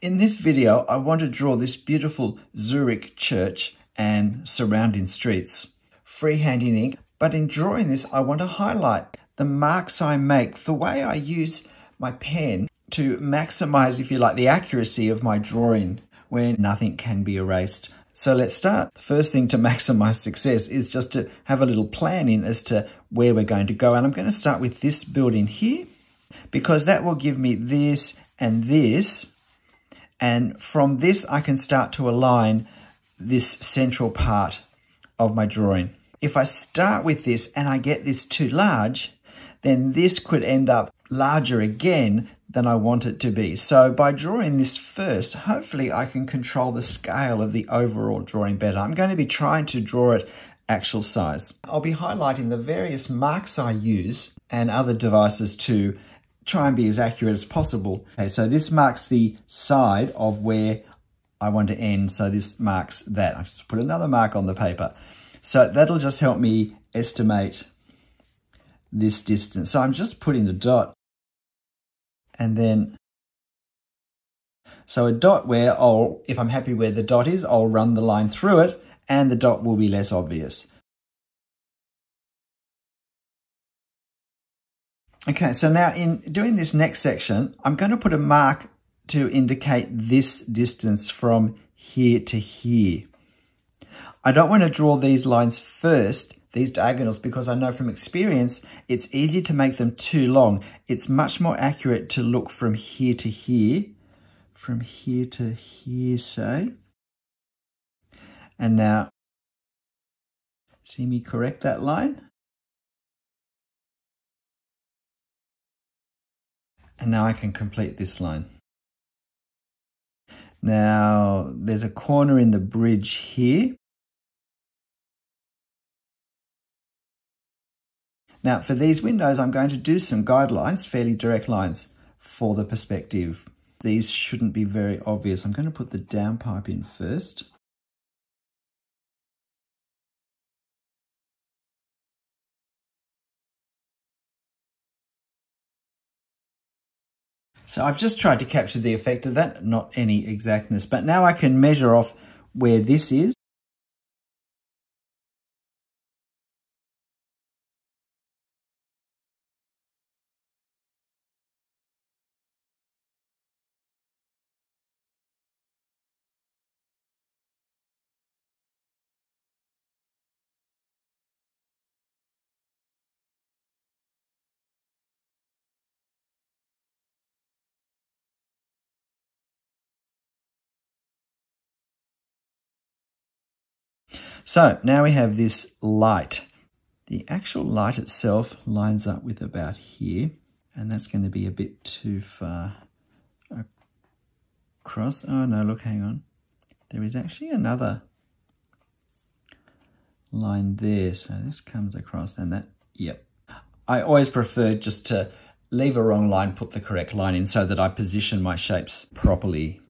In this video, I want to draw this beautiful Zurich church and surrounding streets. Freehand in ink, but in drawing this, I want to highlight the marks I make, the way I use my pen to maximize, if you like, the accuracy of my drawing when nothing can be erased. So let's start. The first thing to maximize success is just to have a little plan in as to where we're going to go. And I'm going to start with this building here because that will give me this and this and from this, I can start to align this central part of my drawing. If I start with this and I get this too large, then this could end up larger again than I want it to be. So by drawing this first, hopefully I can control the scale of the overall drawing better. I'm going to be trying to draw it actual size. I'll be highlighting the various marks I use and other devices to try and be as accurate as possible. Okay, so this marks the side of where I want to end. So this marks that. I've just put another mark on the paper. So that'll just help me estimate this distance. So I'm just putting the dot and then so a dot where I'll, if I'm happy where the dot is, I'll run the line through it and the dot will be less obvious. Okay, so now in doing this next section, I'm going to put a mark to indicate this distance from here to here. I don't want to draw these lines first, these diagonals, because I know from experience, it's easy to make them too long. It's much more accurate to look from here to here, from here to here, say. And now, see me correct that line? And now I can complete this line. Now, there's a corner in the bridge here. Now, for these windows, I'm going to do some guidelines, fairly direct lines for the perspective. These shouldn't be very obvious. I'm going to put the downpipe in first. So I've just tried to capture the effect of that, not any exactness. But now I can measure off where this is. So now we have this light. The actual light itself lines up with about here, and that's going to be a bit too far across. Oh no, look, hang on. There is actually another line there. So this comes across and that, yep. I always prefer just to leave a wrong line, put the correct line in so that I position my shapes properly.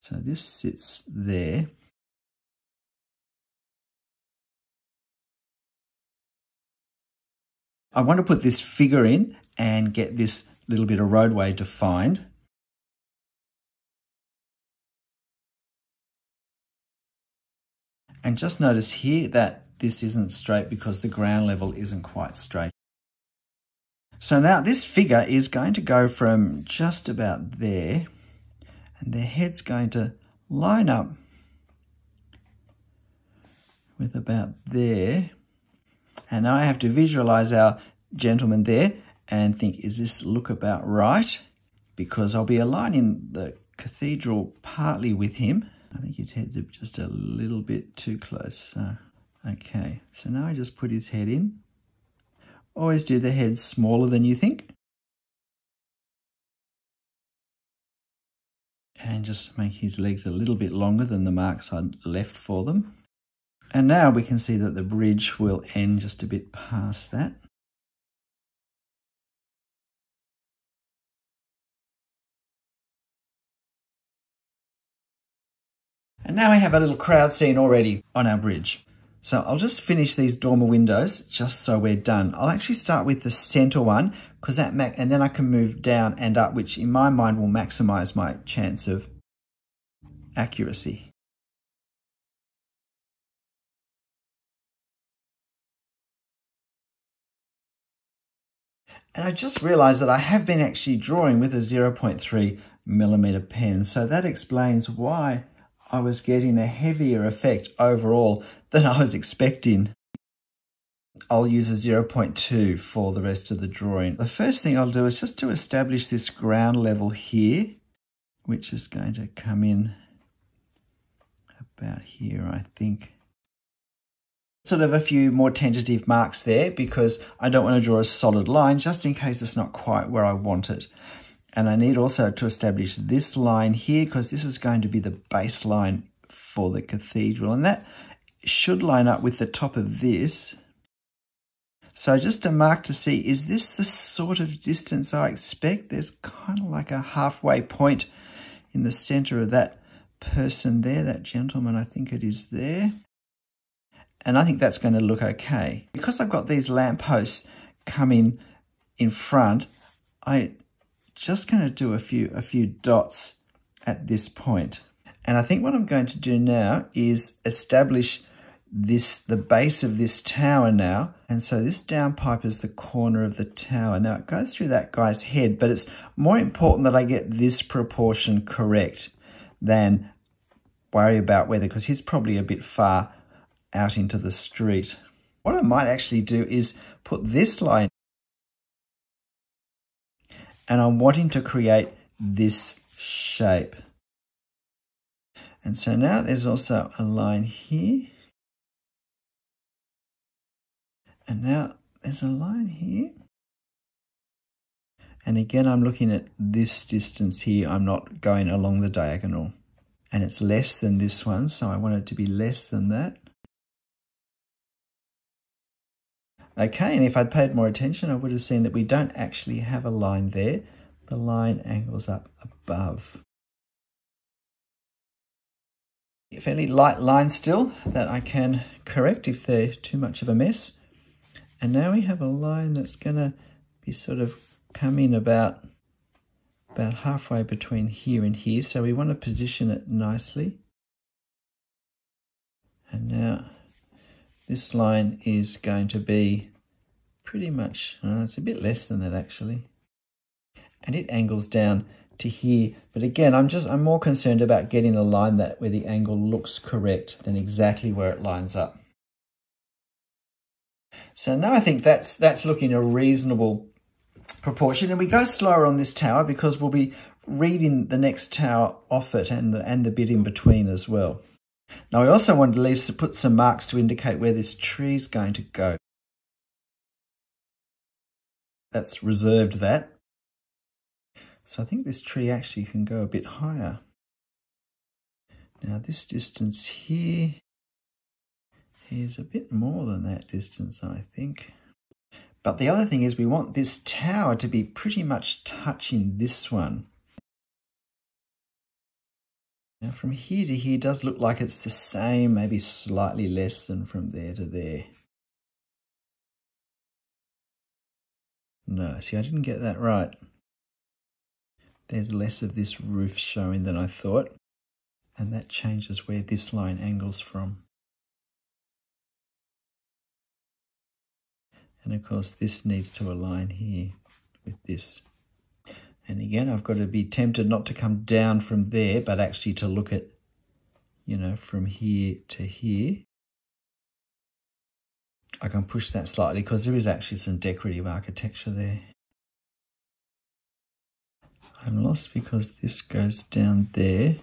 So this sits there. I want to put this figure in and get this little bit of roadway defined. And just notice here that this isn't straight because the ground level isn't quite straight. So now this figure is going to go from just about there and their head's going to line up with about there and now I have to visualize our gentleman there and think, is this look about right? Because I'll be aligning the cathedral partly with him. I think his head's just a little bit too close. So, okay, so now I just put his head in. Always do the head smaller than you think. And just make his legs a little bit longer than the marks I left for them. And now we can see that the bridge will end just a bit past that. And now we have a little crowd scene already on our bridge. So I'll just finish these dormer windows just so we're done. I'll actually start with the center one, because that and then I can move down and up, which in my mind will maximize my chance of accuracy. And I just realized that I have been actually drawing with a 0.3 millimeter pen. So that explains why I was getting a heavier effect overall than I was expecting. I'll use a 0.2 for the rest of the drawing. The first thing I'll do is just to establish this ground level here, which is going to come in about here, I think sort of a few more tentative marks there because I don't want to draw a solid line just in case it's not quite where I want it. And I need also to establish this line here because this is going to be the baseline for the cathedral. And that should line up with the top of this. So just a mark to see, is this the sort of distance I expect? There's kind of like a halfway point in the center of that person there, that gentleman, I think it is there. And I think that's going to look okay. Because I've got these lampposts coming in front, I just going to do a few a few dots at this point. And I think what I'm going to do now is establish this the base of this tower now. And so this downpipe is the corner of the tower. Now it goes through that guy's head, but it's more important that I get this proportion correct than worry about whether, because he's probably a bit far out into the street. What I might actually do is put this line and I'm wanting to create this shape. And so now there's also a line here. And now there's a line here. And again, I'm looking at this distance here. I'm not going along the diagonal. And it's less than this one, so I want it to be less than that. Okay, and if I'd paid more attention, I would have seen that we don't actually have a line there. The line angles up above. A fairly light line still that I can correct if they're too much of a mess. And now we have a line that's going to be sort of coming about, about halfway between here and here. So we want to position it nicely. And now this line is going to be pretty much, uh, it's a bit less than that actually. And it angles down to here. But again, I'm just, I'm more concerned about getting a line that where the angle looks correct than exactly where it lines up. So now I think that's, that's looking a reasonable proportion. And we go slower on this tower because we'll be reading the next tower off it and the, and the bit in between as well. Now I also wanted to leave to put some marks to indicate where this tree is going to go. That's reserved that. So I think this tree actually can go a bit higher. Now this distance here is a bit more than that distance, I think. But the other thing is we want this tower to be pretty much touching this one. Now from here to here does look like it's the same, maybe slightly less than from there to there. No, see I didn't get that right. There's less of this roof showing than I thought. And that changes where this line angles from. And of course this needs to align here with this. And again, I've got to be tempted not to come down from there, but actually to look at, you know, from here to here. I can push that slightly because there is actually some decorative architecture there. I'm lost because this goes down there.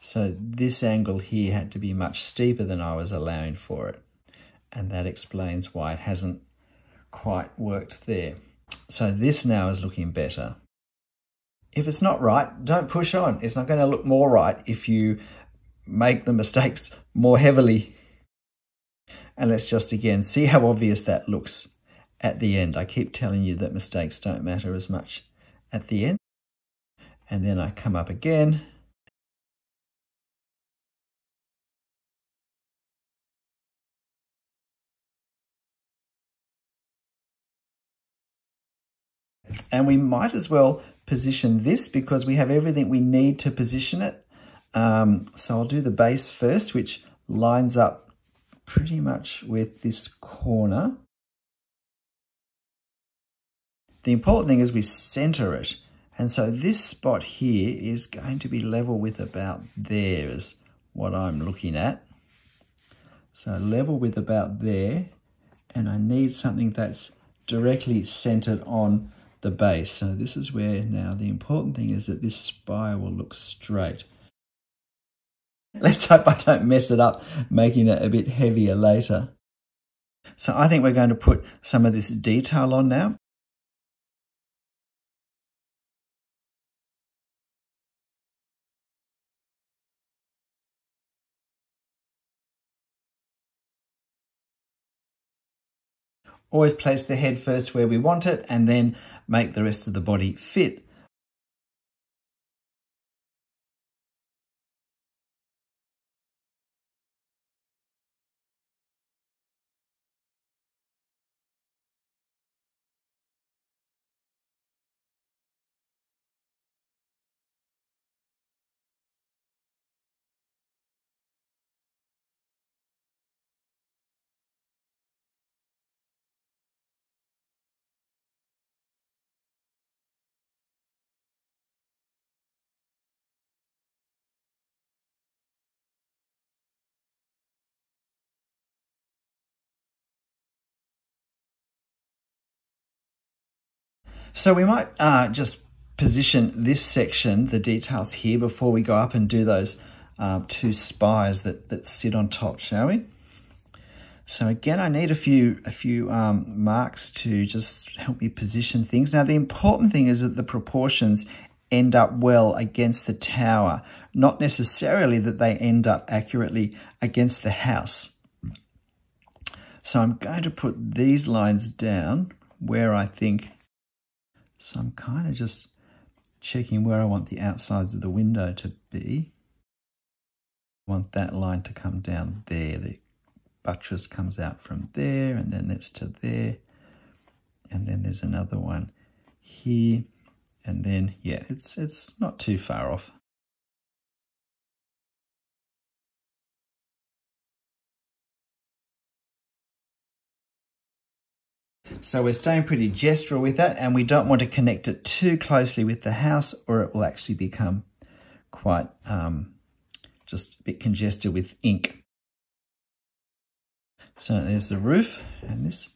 So this angle here had to be much steeper than I was allowing for it. And that explains why it hasn't quite worked there. So this now is looking better. If it's not right, don't push on. It's not going to look more right if you make the mistakes more heavily. And let's just again see how obvious that looks at the end. I keep telling you that mistakes don't matter as much at the end. And then I come up again And we might as well position this because we have everything we need to position it. Um, so I'll do the base first, which lines up pretty much with this corner. The important thing is we center it. And so this spot here is going to be level with about there is what I'm looking at. So level with about there. And I need something that's directly centered on the base. So this is where now the important thing is that this spire will look straight. Let's hope I don't mess it up, making it a bit heavier later. So I think we're going to put some of this detail on now. Always place the head first where we want it and then make the rest of the body fit. So we might uh, just position this section, the details here, before we go up and do those uh, two spires that, that sit on top, shall we? So again, I need a few a few um, marks to just help me position things. Now, the important thing is that the proportions end up well against the tower, not necessarily that they end up accurately against the house. So I'm going to put these lines down where I think so I'm kind of just checking where I want the outsides of the window to be. I want that line to come down there. The buttress comes out from there and then it's to there. And then there's another one here. And then, yeah, it's, it's not too far off. So we're staying pretty gestural with that and we don't want to connect it too closely with the house or it will actually become quite um, just a bit congested with ink. So there's the roof and this,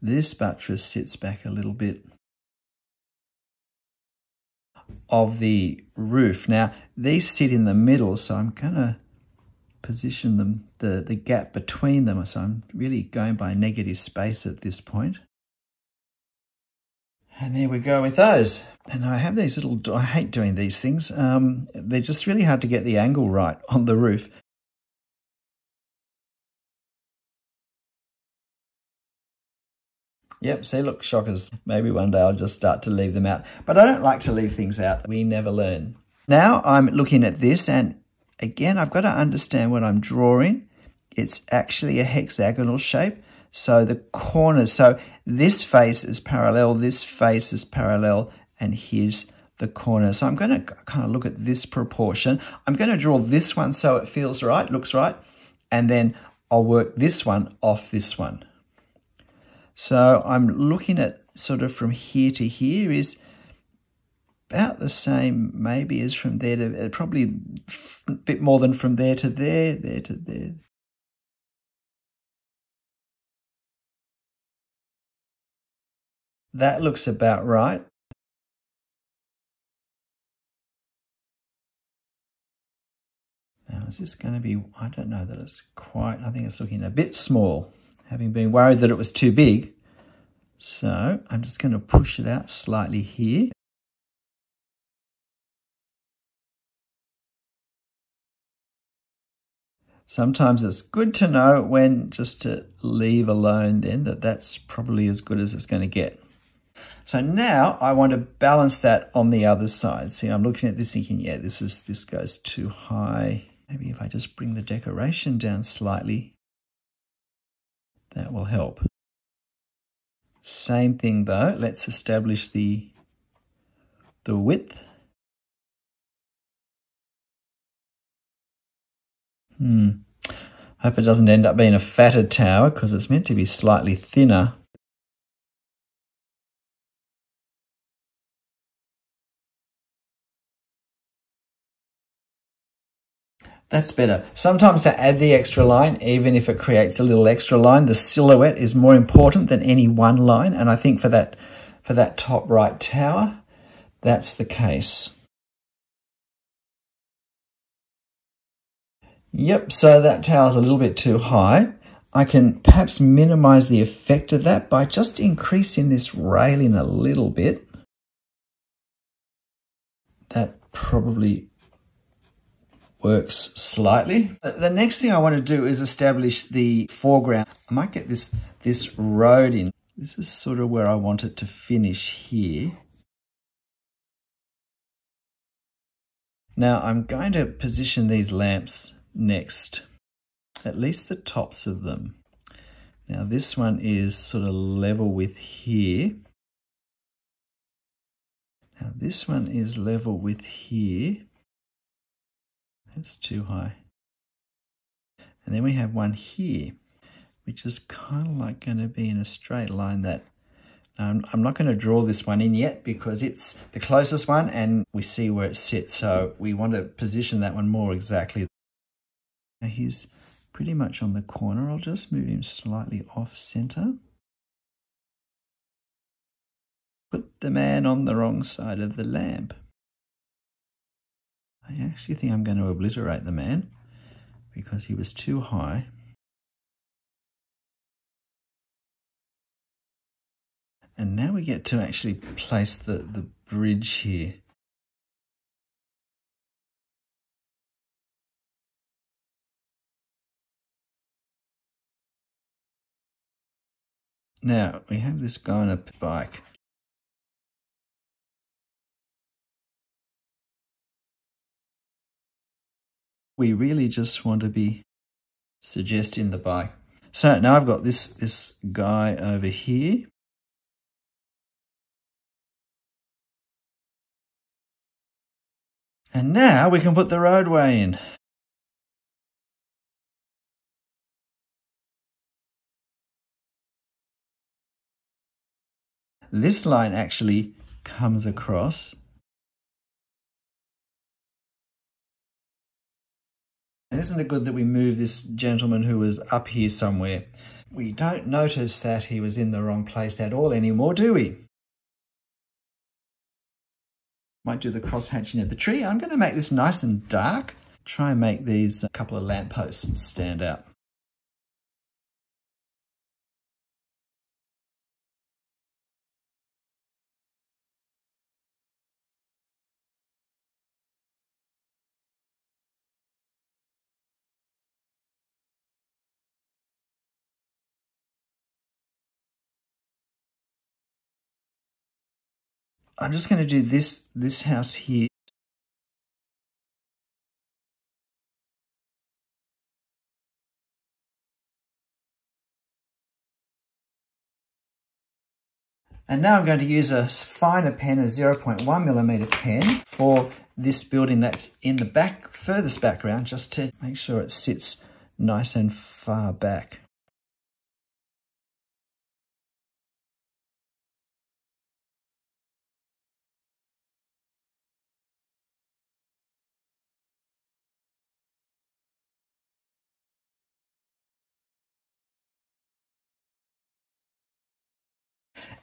this buttress sits back a little bit of the roof. Now these sit in the middle so I'm going to position them, the, the gap between them. So I'm really going by negative space at this point. And there we go with those. And I have these little, I hate doing these things. Um, they're just really hard to get the angle right on the roof. Yep, see, look, shockers. Maybe one day I'll just start to leave them out. But I don't like to leave things out. We never learn. Now I'm looking at this and Again, I've got to understand what I'm drawing. It's actually a hexagonal shape. So the corners, so this face is parallel, this face is parallel, and here's the corner. So I'm going to kind of look at this proportion. I'm going to draw this one so it feels right, looks right, and then I'll work this one off this one. So I'm looking at sort of from here to here is about the same maybe as from there to uh, probably a bit more than from there to there, there to there. That looks about right. Now, is this going to be, I don't know that it's quite, I think it's looking a bit small, having been worried that it was too big. So I'm just going to push it out slightly here. Sometimes it's good to know when just to leave alone then that that's probably as good as it's going to get. So now I want to balance that on the other side. See, I'm looking at this thinking, yeah, this is this goes too high. Maybe if I just bring the decoration down slightly, that will help. Same thing though, let's establish the, the width. Hmm. Hope it doesn't end up being a fatter tower because it's meant to be slightly thinner. That's better. Sometimes to add the extra line, even if it creates a little extra line, the silhouette is more important than any one line. And I think for that, for that top right tower, that's the case. Yep, so that tower's a little bit too high. I can perhaps minimize the effect of that by just increasing this railing a little bit. That probably works slightly. Uh, the next thing I want to do is establish the foreground. I might get this, this road in. This is sort of where I want it to finish here. Now I'm going to position these lamps next, at least the tops of them. Now this one is sort of level with here. Now this one is level with here. That's too high. And then we have one here, which is kind of like going to be in a straight line that um, I'm not going to draw this one in yet because it's the closest one and we see where it sits. So we want to position that one more exactly. Now he's pretty much on the corner. I'll just move him slightly off center. Put the man on the wrong side of the lamp. I actually think I'm going to obliterate the man because he was too high. And now we get to actually place the, the bridge here. Now, we have this guy on a bike. we really just want to be suggesting the bike. So now I've got this, this guy over here. And now we can put the roadway in. This line actually comes across And isn't it good that we move this gentleman who was up here somewhere? We don't notice that he was in the wrong place at all anymore, do we? Might do the cross hatching of the tree. I'm going to make this nice and dark. Try and make these couple of lampposts stand out. I'm just going to do this, this house here. And now I'm going to use a finer pen, a 0.1 millimeter pen for this building that's in the back, furthest background, just to make sure it sits nice and far back.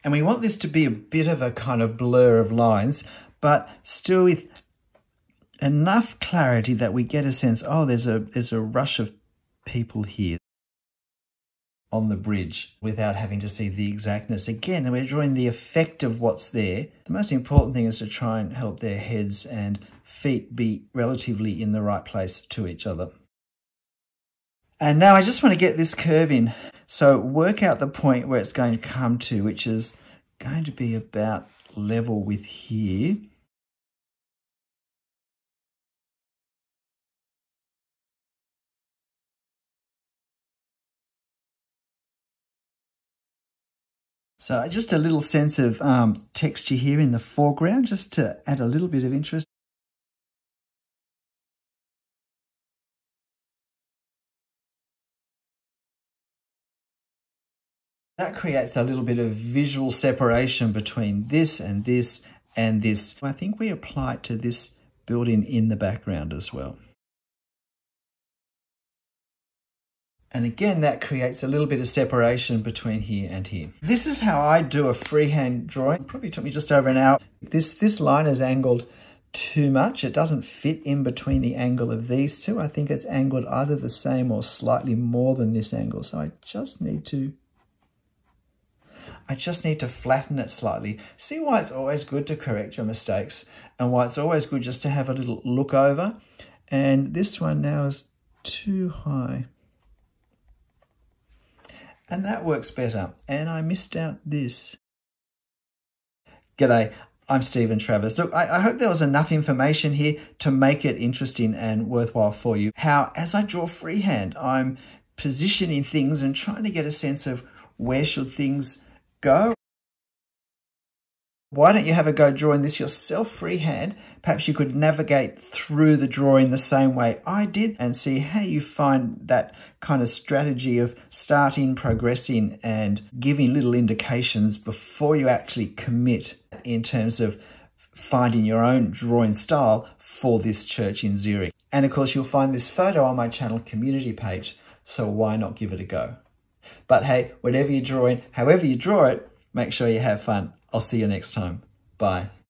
And we want this to be a bit of a kind of blur of lines, but still with enough clarity that we get a sense, oh, there's a, there's a rush of people here on the bridge without having to see the exactness. Again, we're drawing the effect of what's there. The most important thing is to try and help their heads and feet be relatively in the right place to each other. And now I just want to get this curve in. So work out the point where it's going to come to, which is going to be about level with here. So just a little sense of um, texture here in the foreground, just to add a little bit of interest. That creates a little bit of visual separation between this and this and this. I think we apply it to this building in the background as well. And again, that creates a little bit of separation between here and here. This is how I do a freehand drawing. It probably took me just over an hour. This, this line is angled too much. It doesn't fit in between the angle of these two. I think it's angled either the same or slightly more than this angle. So I just need to I just need to flatten it slightly. See why it's always good to correct your mistakes and why it's always good just to have a little look over. And this one now is too high. And that works better. And I missed out this. G'day, I'm Stephen Travers. Look, I, I, hope there was enough information here to make it interesting and worthwhile for you. How, as I draw freehand, I'm positioning things and trying to get a sense of where should things go. Why don't you have a go drawing this yourself freehand? Perhaps you could navigate through the drawing the same way I did and see how you find that kind of strategy of starting, progressing and giving little indications before you actually commit in terms of finding your own drawing style for this church in Zurich. And of course, you'll find this photo on my channel community page, so why not give it a go? But hey, whatever you're drawing, however you draw it, make sure you have fun. I'll see you next time. Bye.